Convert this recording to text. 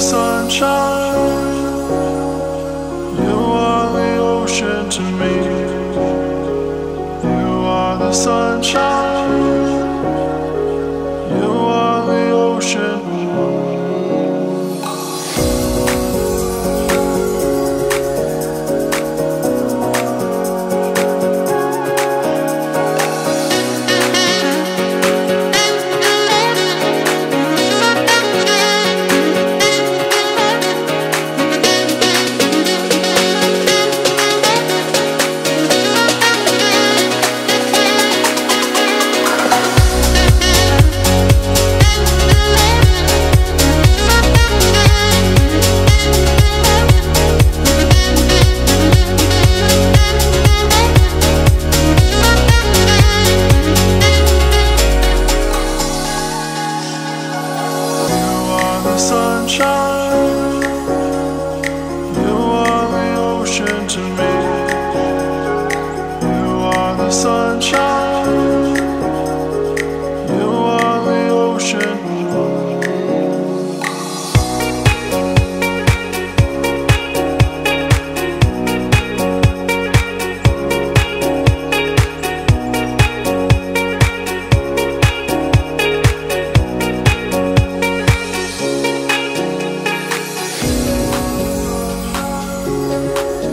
sunshine. You are the ocean to me. You are the sunshine. 沙 Bye.